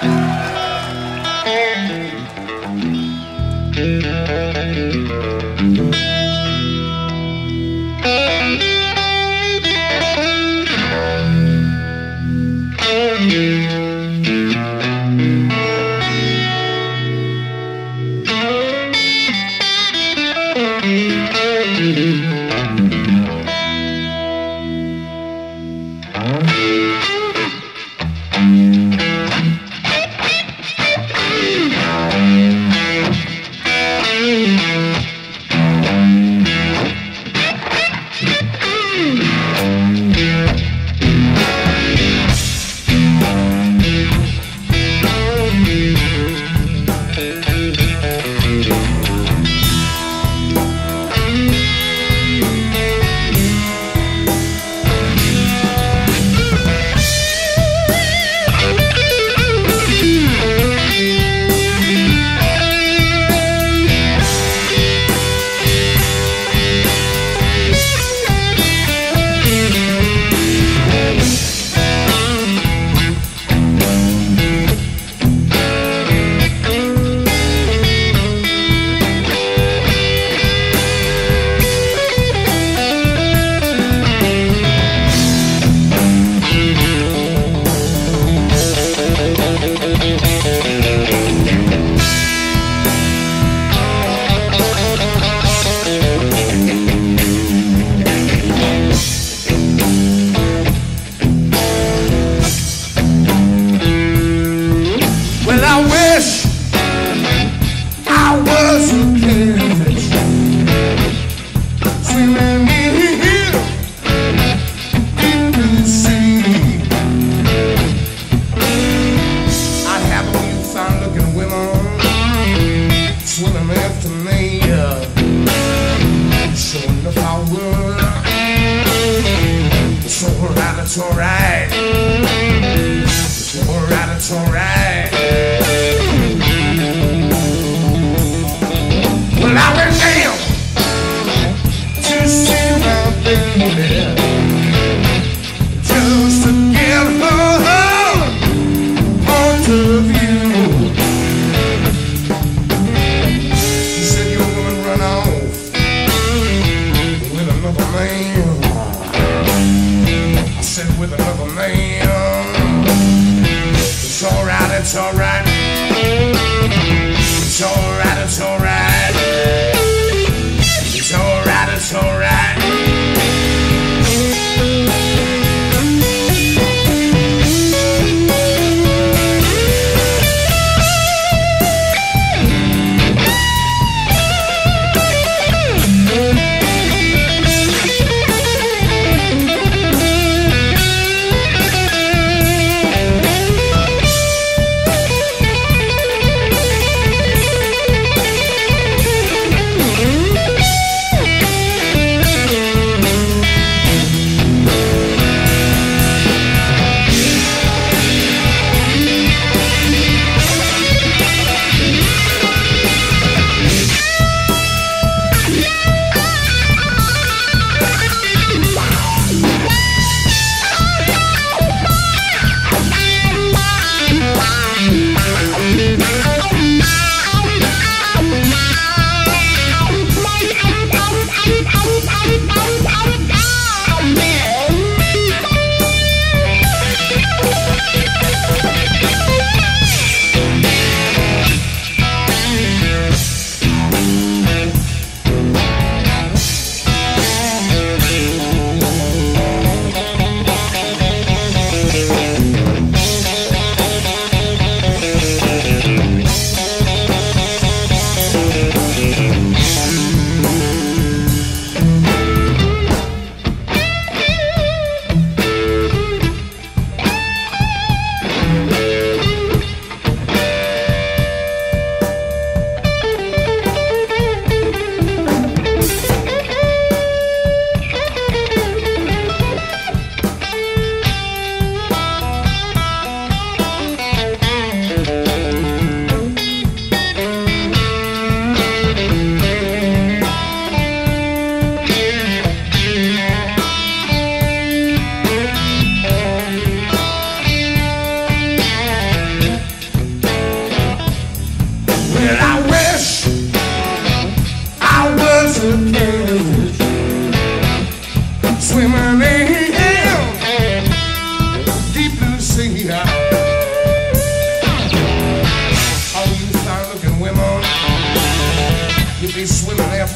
Thank you. showing the power, so right, it's alright.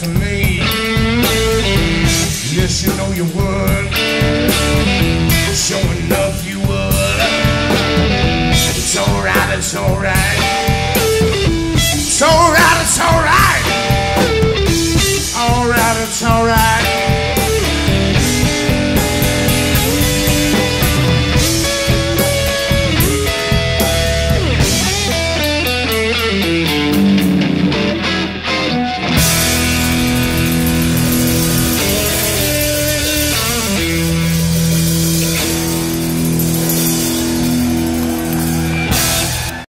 to me. Yes, you know you would.